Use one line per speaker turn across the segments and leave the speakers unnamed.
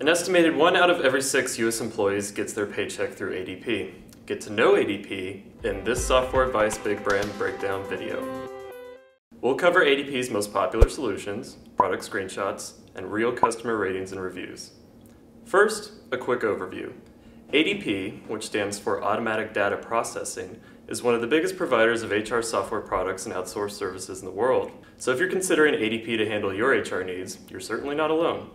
An estimated one out of every six US employees gets their paycheck through ADP. Get to know ADP in this Software Advice Big Brand Breakdown video. We'll cover ADP's most popular solutions, product screenshots, and real customer ratings and reviews. First, a quick overview. ADP, which stands for Automatic Data Processing, is one of the biggest providers of HR software products and outsourced services in the world. So if you're considering ADP to handle your HR needs, you're certainly not alone.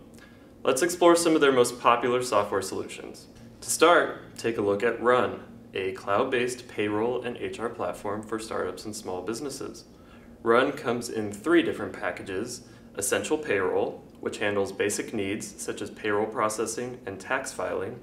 Let's explore some of their most popular software solutions. To start, take a look at Run, a cloud-based payroll and HR platform for startups and small businesses. Run comes in three different packages, Essential Payroll, which handles basic needs such as payroll processing and tax filing,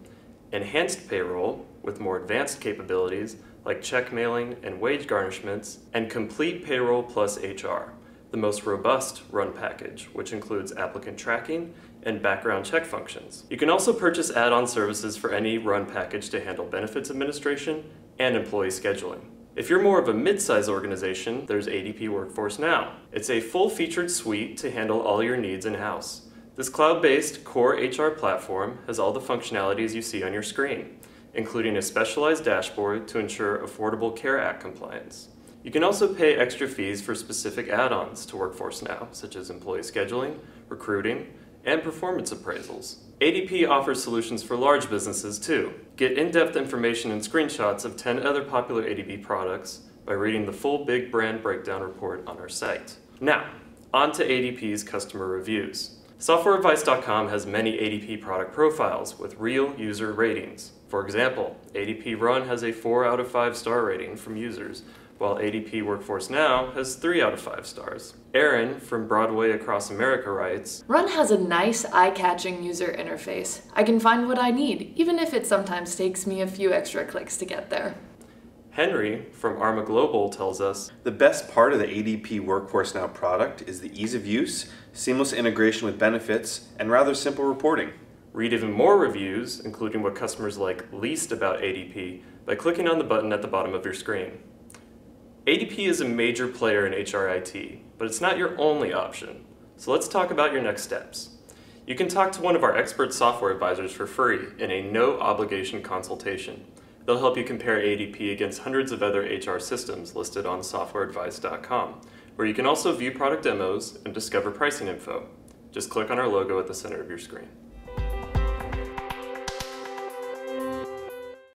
Enhanced Payroll, with more advanced capabilities like check mailing and wage garnishments, and Complete Payroll plus HR, the most robust Run package, which includes applicant tracking and background check functions. You can also purchase add-on services for any Run package to handle benefits administration and employee scheduling. If you're more of a mid-size organization, there's ADP Workforce Now. It's a full-featured suite to handle all your needs in-house. This cloud-based core HR platform has all the functionalities you see on your screen, including a specialized dashboard to ensure Affordable Care Act compliance. You can also pay extra fees for specific add-ons to Workforce Now, such as employee scheduling, recruiting, and performance appraisals. ADP offers solutions for large businesses too. Get in-depth information and screenshots of 10 other popular ADP products by reading the full Big Brand Breakdown report on our site. Now, on to ADP's customer reviews. SoftwareAdvice.com has many ADP product profiles with real user ratings. For example, ADP Run has a 4 out of 5 star rating from users, while ADP Workforce Now has 3 out of 5 stars. Aaron from Broadway Across America writes
Run has a nice, eye catching user interface. I can find what I need, even if it sometimes takes me a few extra clicks to get there.
Henry from Arma Global tells us
The best part of the ADP Workforce Now product is the ease of use, seamless integration with benefits, and rather simple reporting.
Read even more reviews, including what customers like least about ADP, by clicking on the button at the bottom of your screen. ADP is a major player in HRIT, but it's not your only option. So let's talk about your next steps. You can talk to one of our expert software advisors for free in a no obligation consultation. They'll help you compare ADP against hundreds of other HR systems listed on softwareadvice.com, where you can also view product demos and discover pricing info. Just click on our logo at the center of your screen.